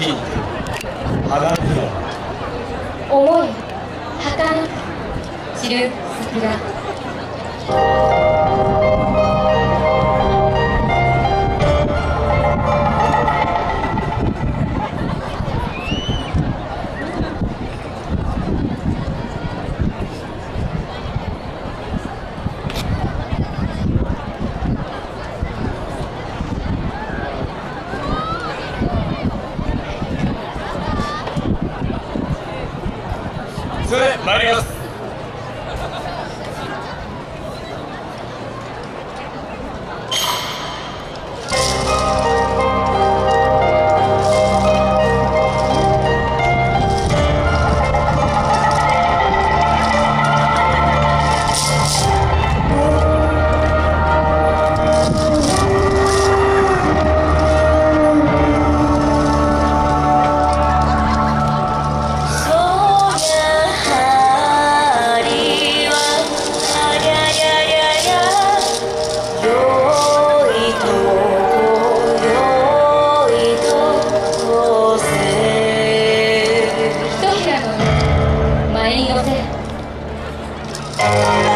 筋肉花黒思い儚く散る桜 Adiós. Música